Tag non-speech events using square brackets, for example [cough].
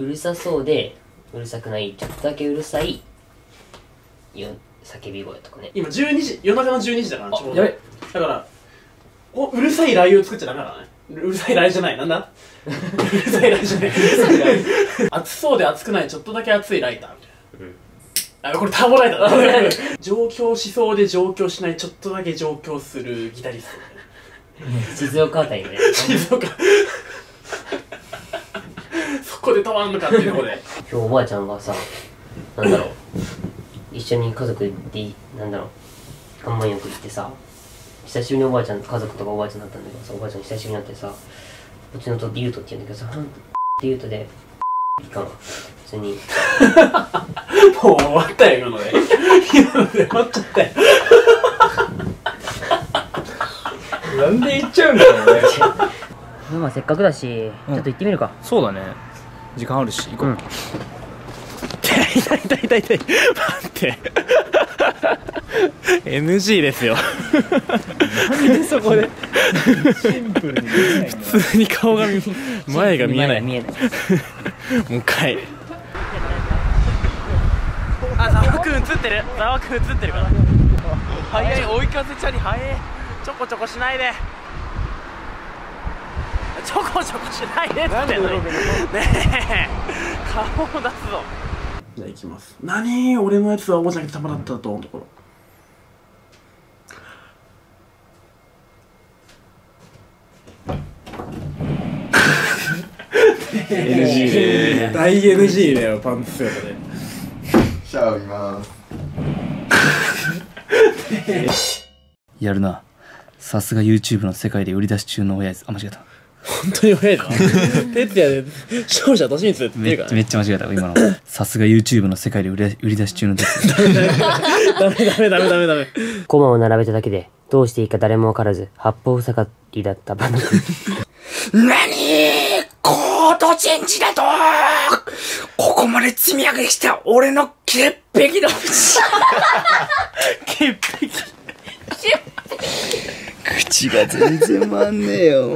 うるさそうでうるさくないちょっとだけうるさいよ叫び声とかね。今12時夜中の12時だからちょうど。だからおうるさい雷雨を作っちゃダメだからね。うるさい雷雨じゃないなんだ？うるさい雷雨じゃない。暑そうで暑くないちょっとだけ暑いライターみたいな、あこれターボライターだ。[laughs] 上京しそうで上京しないちょっとだけ上京するギタリスト [laughs] 静岡あたりね。[laughs] 静岡。そこで止まんのかっていうところで。今日おばあちゃんがさなんだろう。一緒に家族でいなんだろう。岩盤浴行ってさ久しぶりにおばあちゃん家族とかおばあちゃんだったんだけどさおばあちゃん久しぶりになってさうちのとリュウトって言うんだけどさって言うとでいかんわ。普通に。もう終わったよ今ので。今ので終わっちゃったよ。なんで行っちゃうんだろうね。[laughs] まあせっかくだし、うん。ちょっと行ってみるか。そうだね時間あるし行こう、うん。痛い痛い痛い痛い待って。NG ですよ。なんでそこで？シンプルに普通に顔が見前が見えない。も見えない。う一回。あざわくん映ってる。ざわくん映ってるから。早い。追い風チャリ早い。ちょこちょこしないでちょこちょこしないでっつって。んのにねえ。顔を出すぞ。じゃあ行きます。何俺のやつはおばちゃんがたまだったと思うところ。大 NG だよパンツ姿で。シャワー浴びます。[laughs] やるな。さすが YouTube の世界で売り出し中の親父。あ間違えた本当に早いな。徹夜で勝者としみつって言めってるからねっちゃめっちゃ間違えた今の。[laughs] さすが YouTube の世界で売り売り出し中のですダメダメダメダメダメコマを並べただけでどうしていいか誰もわからず八方塞がりだった。バナ君何コードチェンジだとここまで積み上げした俺の潔癖の [laughs] 潔癖。[laughs] 口が全然回んねえよ